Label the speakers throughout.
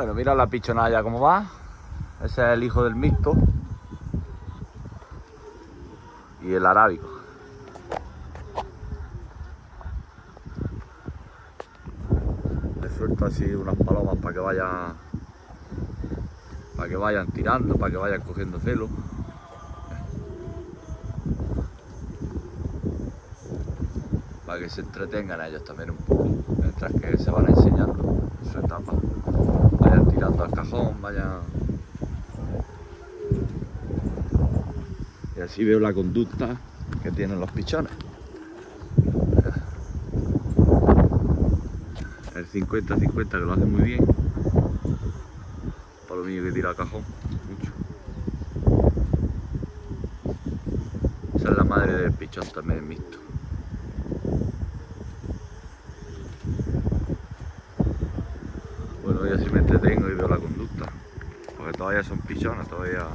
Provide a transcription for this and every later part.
Speaker 1: Bueno, mira la pichonalla cómo va. Ese es el hijo del mixto. Y el arábico. Le suelto así unas palomas para que vayan para que vayan tirando, para que vayan cogiendo celo. Para que se entretengan ellos también un poco, mientras que se van enseñando su etapa. Tirando al cajón, vayan... Y así veo la conducta que tienen los pichones. El 50-50 que lo hace muy bien. Palomillo que tira al cajón, mucho. Esa es la madre del pichón también mixto. Bueno, yo así me entretengo y veo la conducta. Porque todavía son pichones, todavía...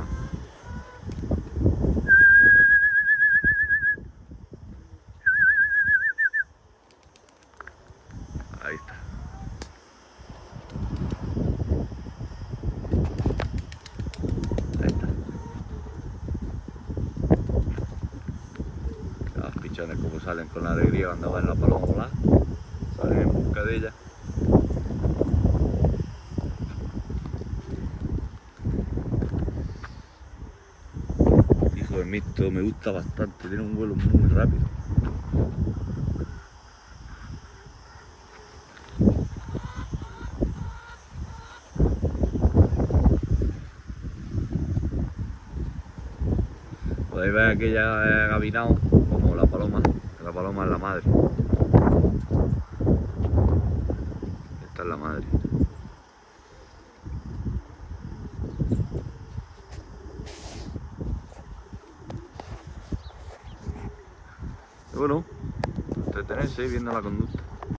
Speaker 1: Ahí está. Ahí está. Los pichones como salen con la alegría cuando van en la paloma a volar. Salen en busca de ella. Mixto me gusta bastante, tiene un vuelo muy rápido. Podéis ver que ya he como la paloma, la paloma es la madre. Esta es la madre. Bueno, entretenerse viendo la conducta.